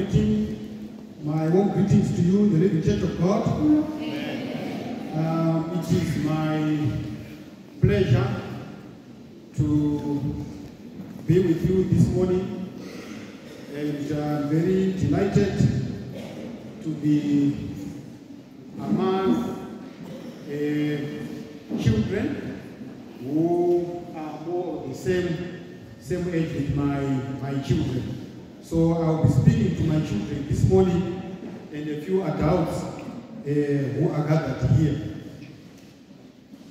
greeting, my warm greetings to you, the Living Church of God. Um, it is my pleasure to be with you this morning, and I'm very delighted to be among uh, children who are more the same, same age with my, my children. So i I'll be speaking to my children this morning and a few adults uh, who are gathered here.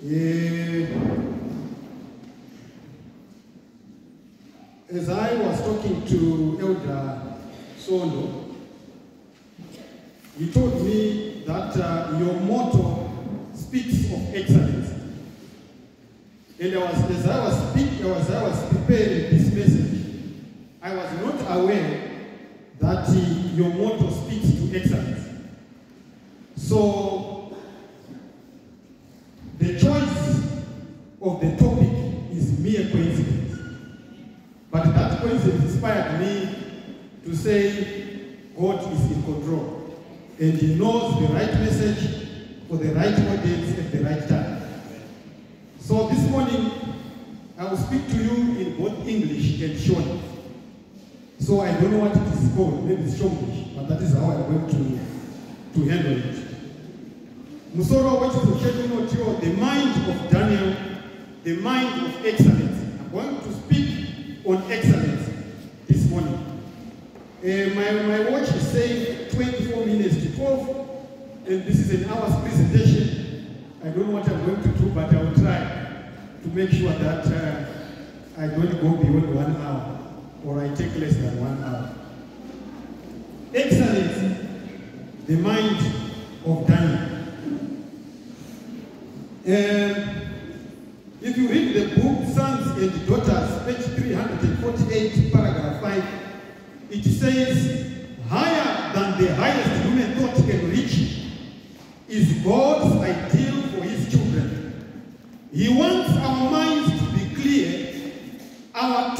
Uh, as I was talking to Elder Sondo, he told me that uh, your motto speaks of excellence. And I was, as I was speaking, as I was preparing this I was not aware that uh, your motto speaks to excellence. So, the choice of the topic is mere coincidence. But that coincidence inspired me to say God is in control and He knows the right message for the right audience at the right time. So this morning, I will speak to you in both English and Shona. So I don't know what it is called, maybe it's Shonglish, but that is how I'm going to, to handle it. Musoro, the the mind of Daniel, the mind of excellence. I'm going to speak on excellence this morning. Uh, my, my watch is saying 24 minutes to 12, and this is an hour's presentation. I don't know what I'm going to do, but I will try to make sure that uh, I don't go beyond one hour or I take less than one hour. Excellence, the mind of Daniel. Um, if you read the book Sons and Daughters, page 348, paragraph 5, it says, higher than the highest human thought can reach is God's ideal for his children. He wants our minds to be clear, our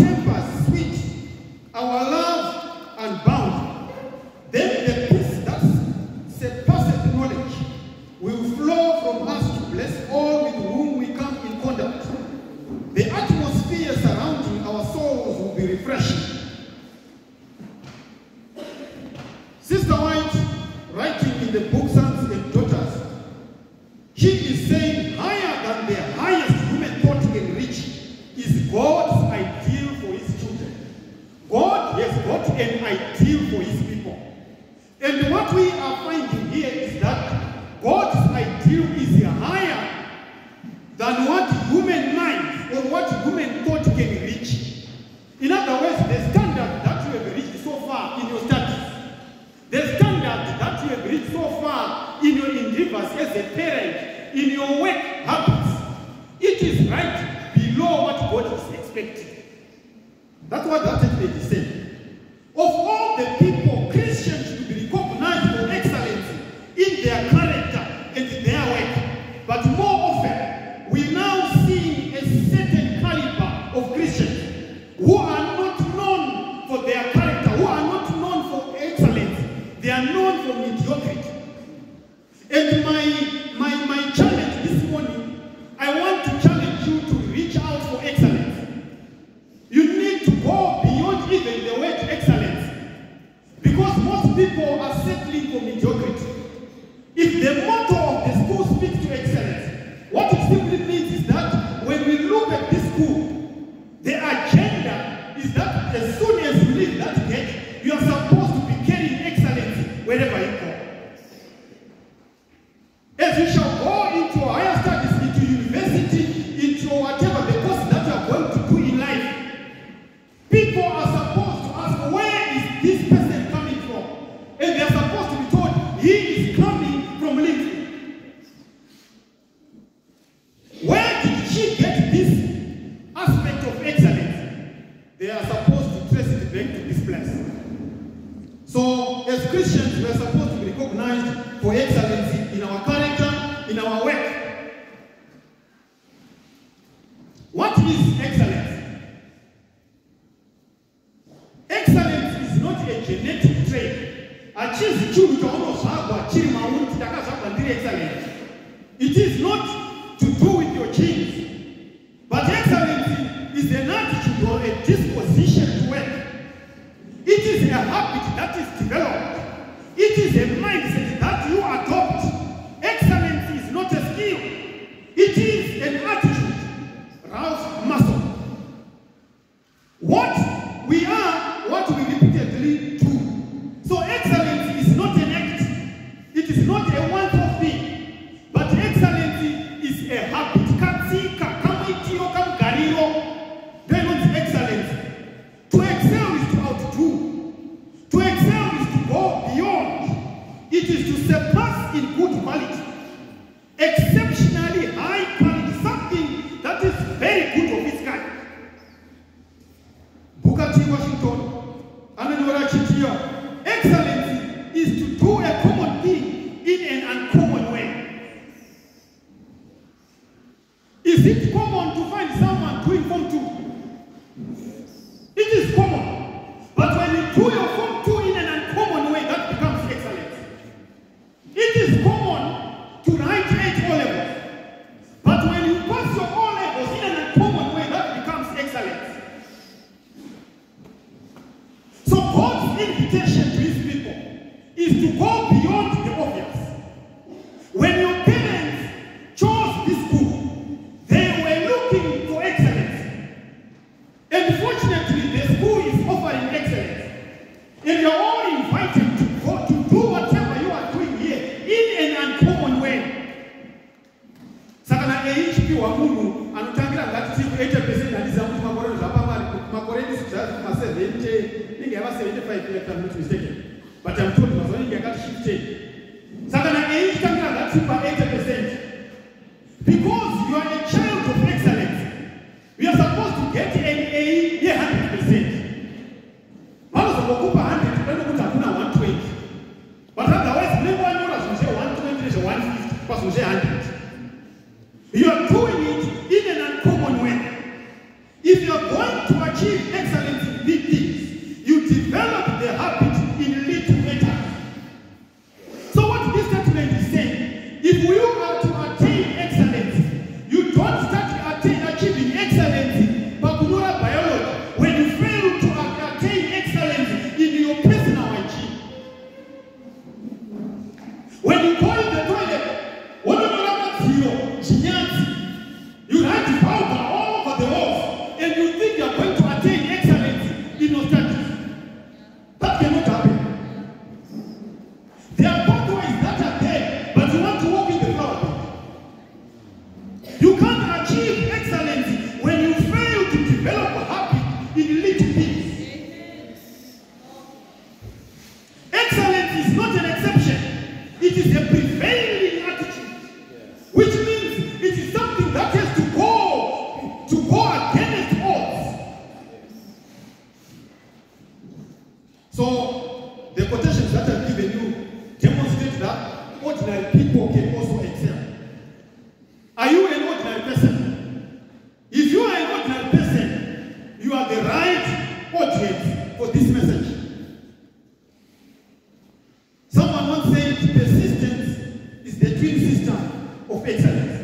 of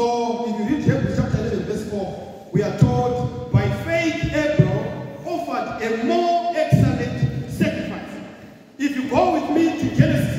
So if you read Hebrews chapter 11, verse 4, we are told, by faith Abel offered a more excellent sacrifice. If you go with me to Genesis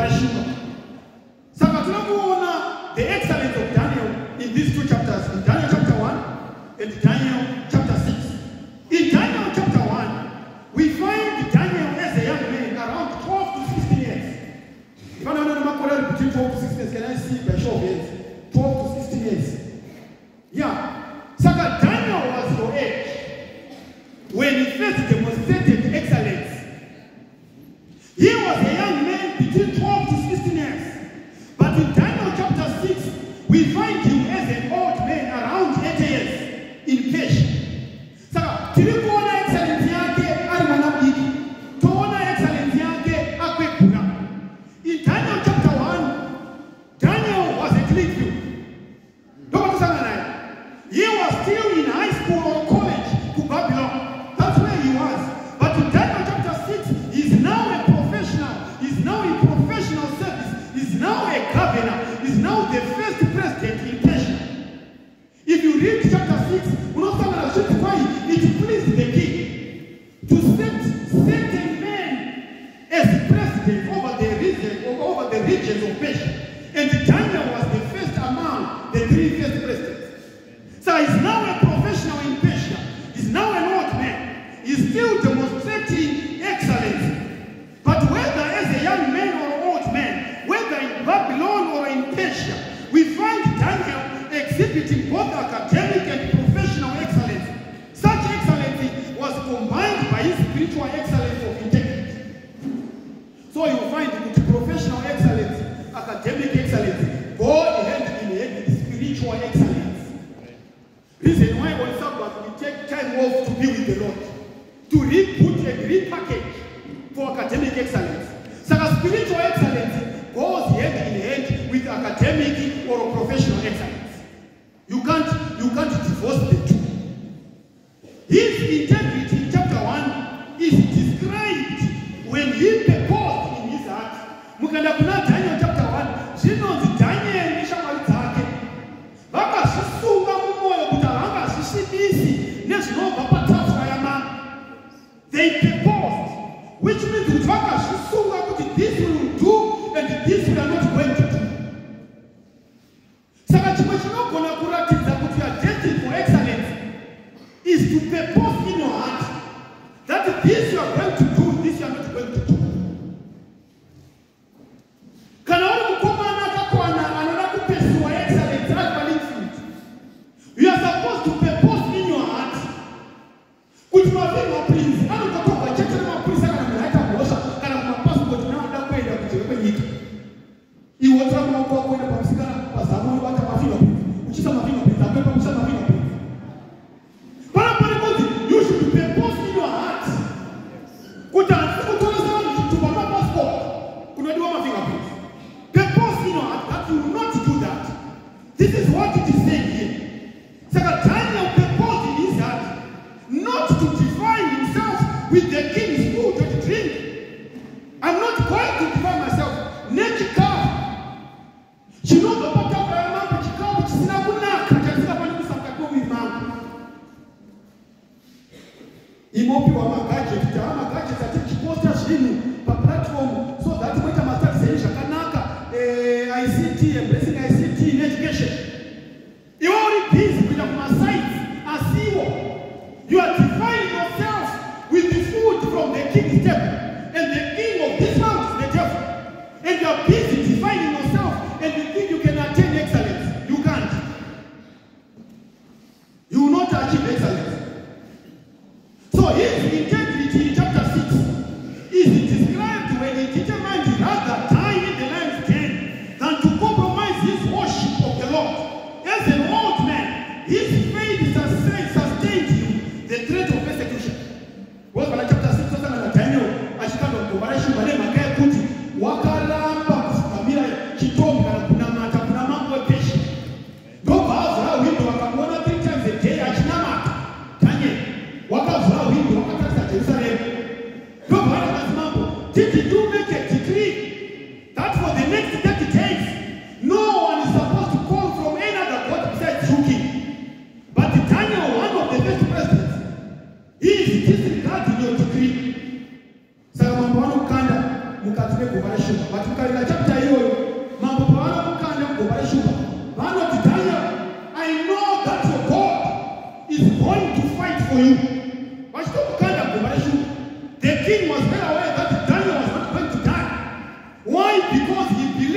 Imagina, you find that professional excellence, academic excellence, go hand in hand with spiritual excellence. Reason why on Sabbath we take time off to be with the Lord, to reboot and repackage for academic excellence. So spiritual excellence goes hand in hand with academic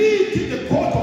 flee to the court.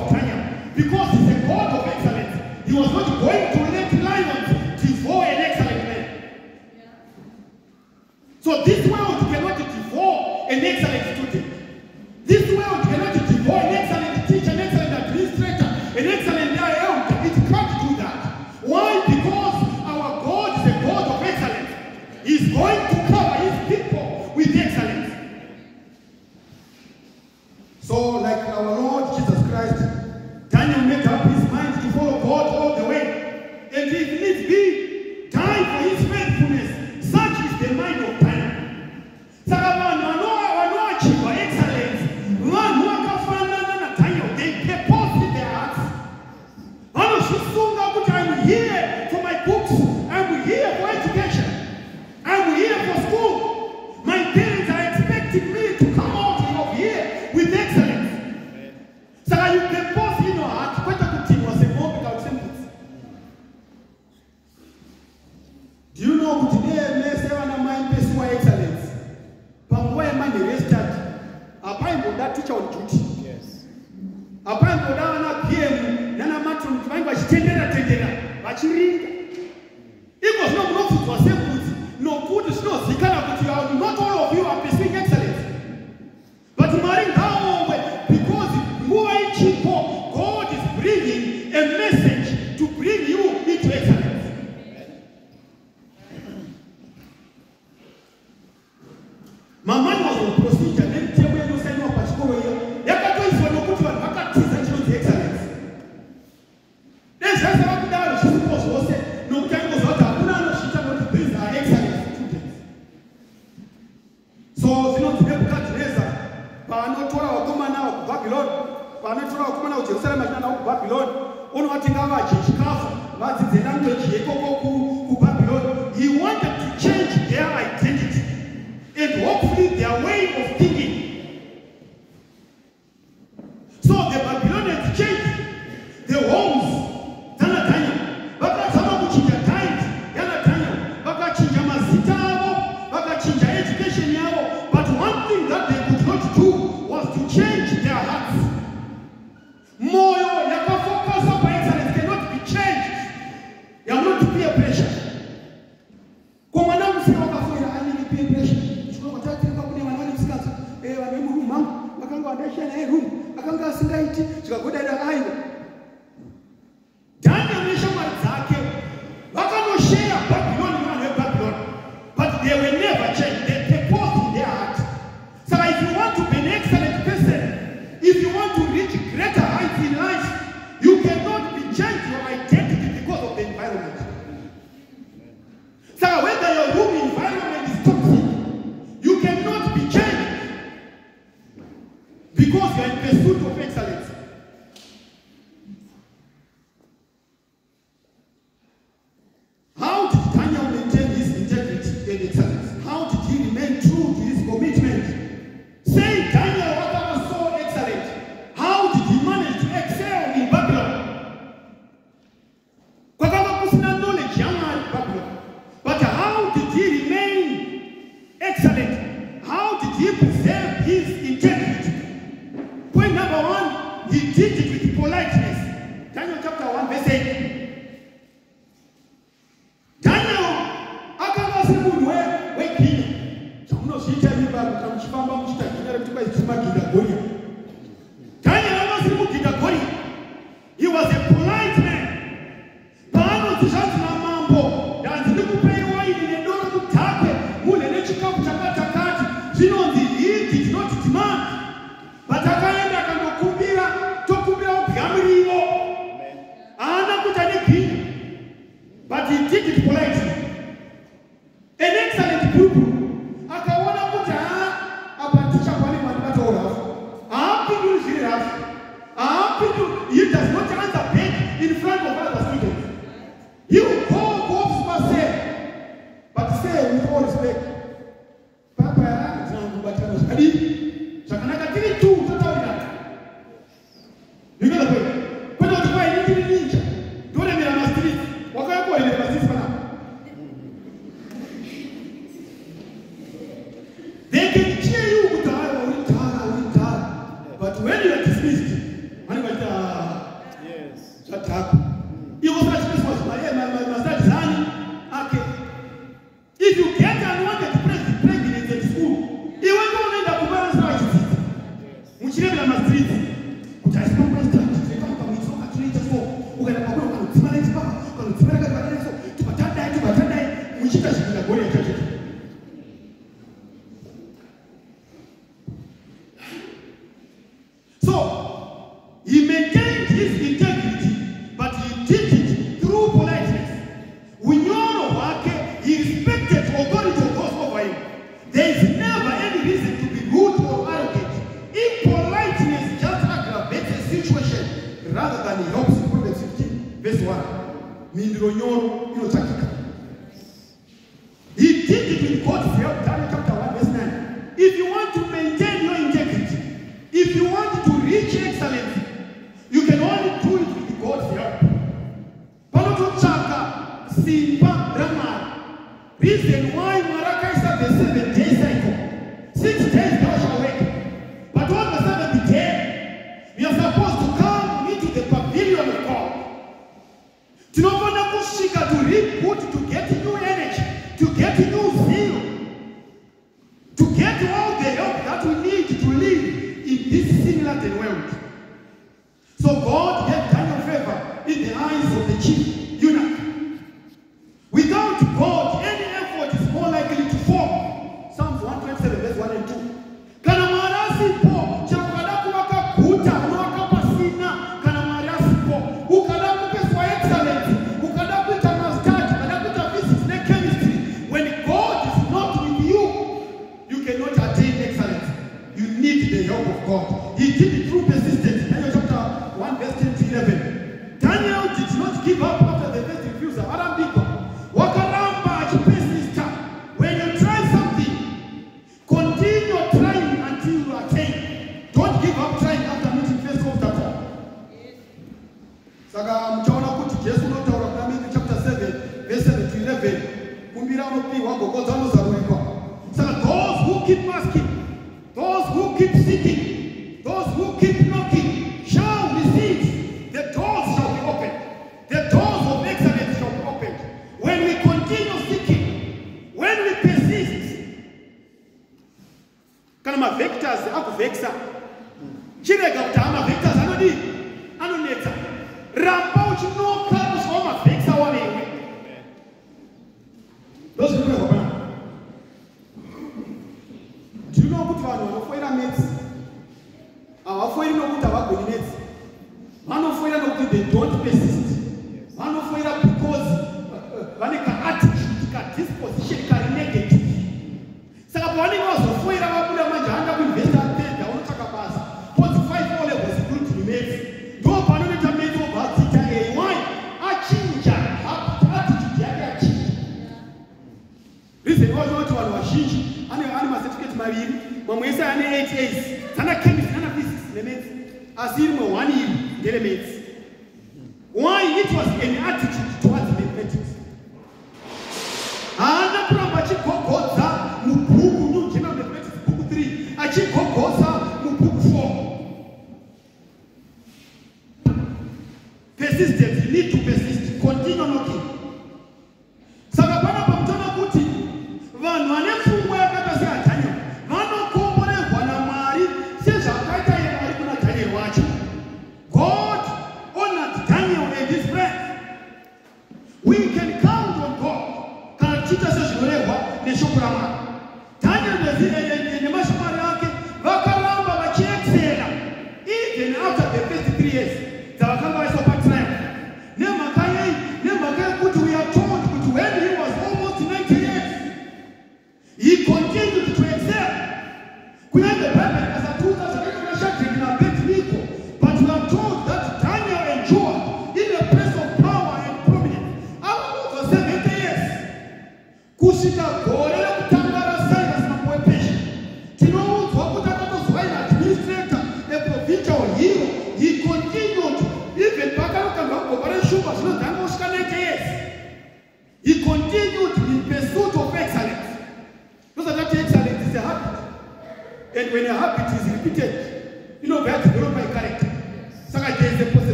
Nechipapa ukanodzima rakati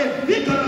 a vigorous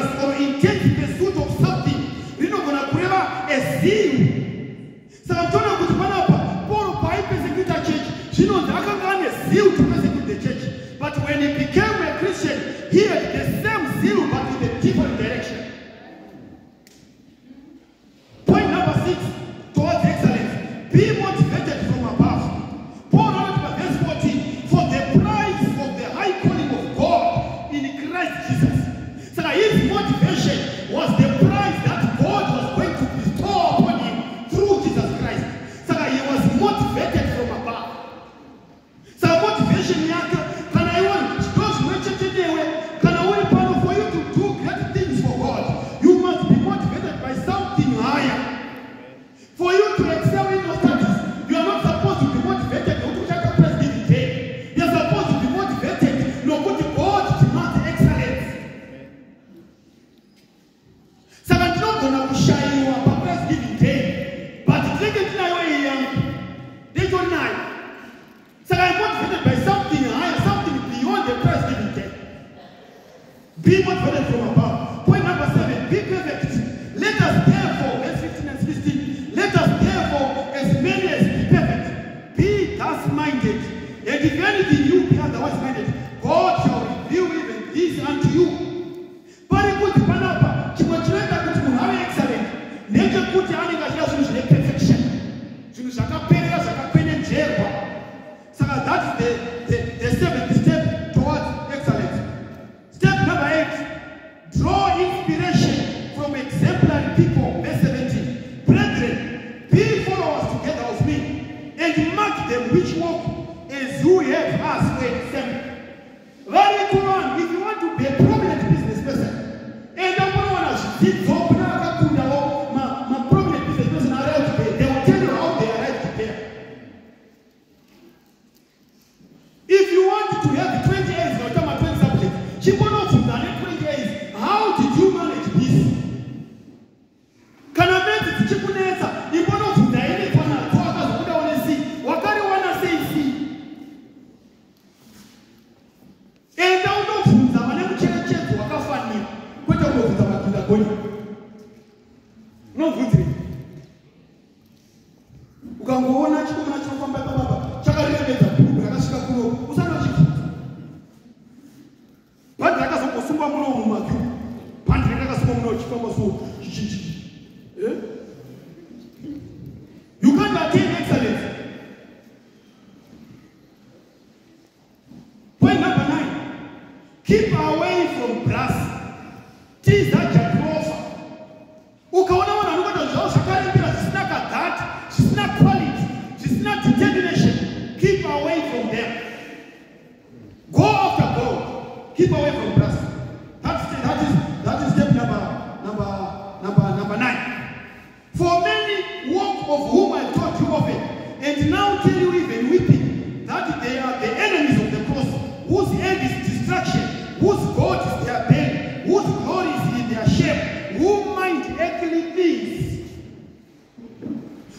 God's witness. who mind earthly things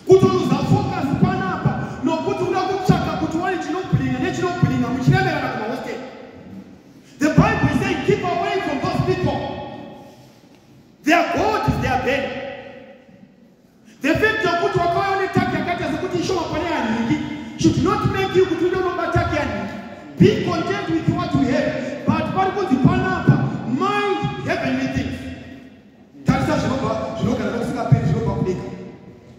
kuti uzafokasi panapa nokuti uda kutsvaka kuti wane chinobwinya nechinobwinya muchireverana kumahosteri the bible is saying keep away from those people. Their god is their bed. The fact yokuti wakauya netaki yakaita sekuti ishoma pane yanhingi should not make you kuti ude unoba taki yanhingi be content with what you have but pari kunzi pa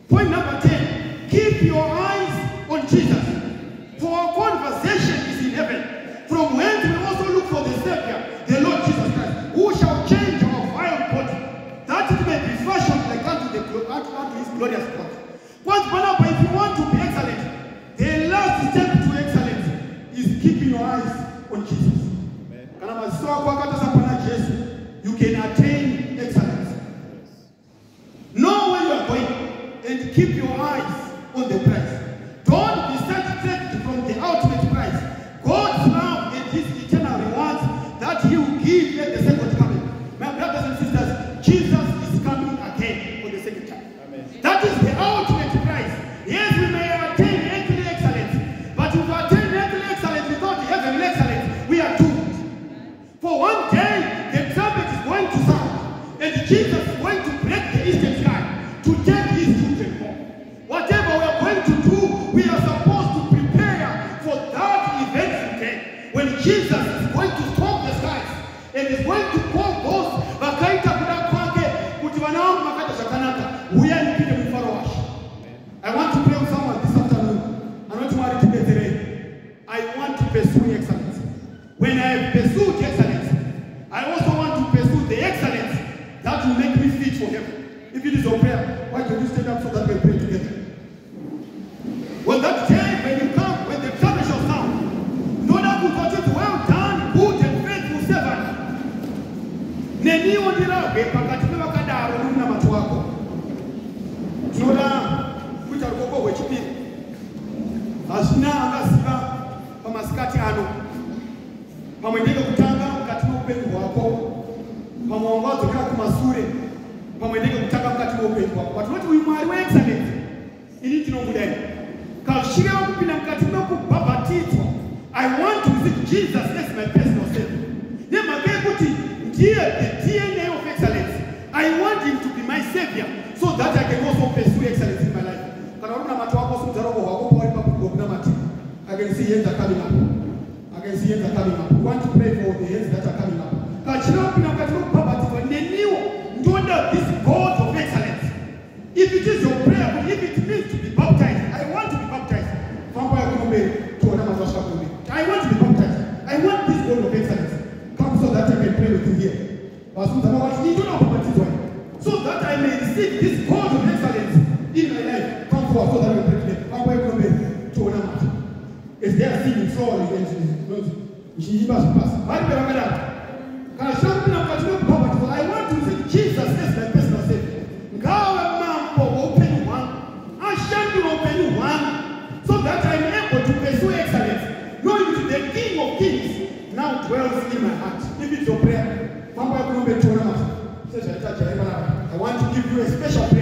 Point number 10, keep your eyes on Jesus. For our conversation is in heaven, from whence we also look for the Savior, the Lord Jesus Christ, who shall change our vile body, that it may be fashioned like unto, the, unto his glorious body. Once Barnabas, if you want to be excellent, the last step to excellence is keeping your eyes on Jesus. Amen. Jesus is going to break the Eastern sky to take his children home. Whatever we are going to do, we are supposed to prepare for that event today. When Jesus is going to storm the skies and is going to call those my heart. If it's your prayer, Papa will be to us. Says, I want to give you a special